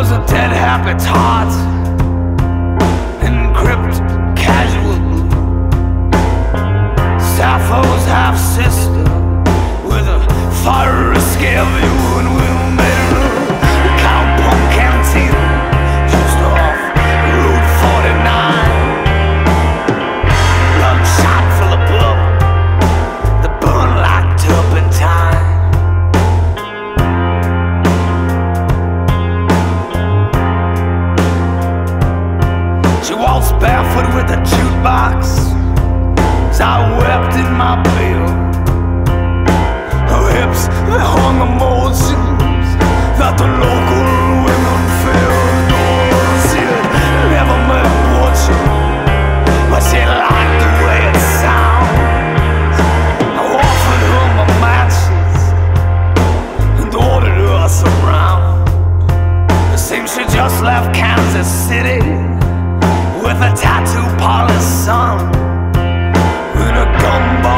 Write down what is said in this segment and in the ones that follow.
Those are dead habits, hearts. Waltzed with a jukebox as I wept in my bed. Her hips they hung emotions that the local women felt. Oh, she had never met Portugal, but she liked the way it sounds. I offered her my matches and ordered her some round. Seems she just left Kansas City with a tattoo polished son in a gumball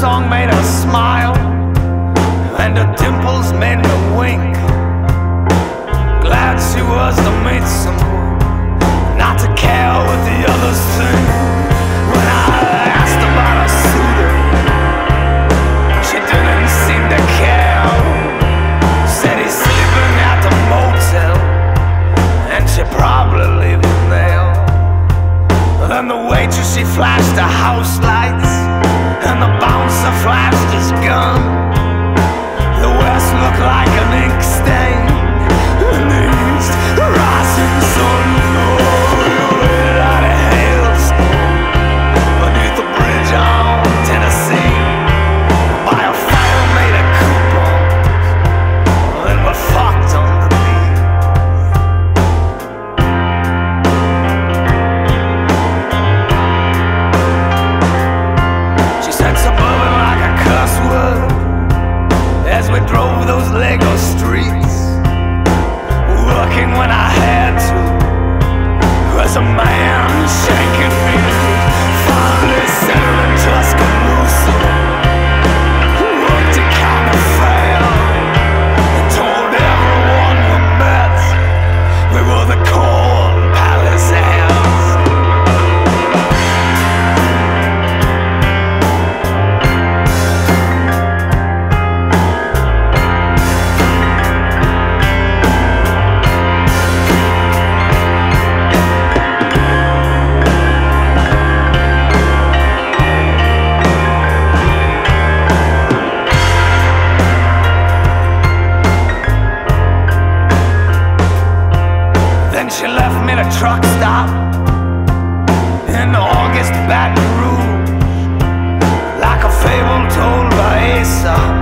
song made her smile, and her dimples made me wink. Glad she was to meet someone, not to care what the others think. When I asked about her suitor, she didn't seem to care. Said he's sleeping at the motel, and she probably leaving there. Then the waitress she flashed the house lights, and the bouncer flashed his gun. The west looked like an ink stain, August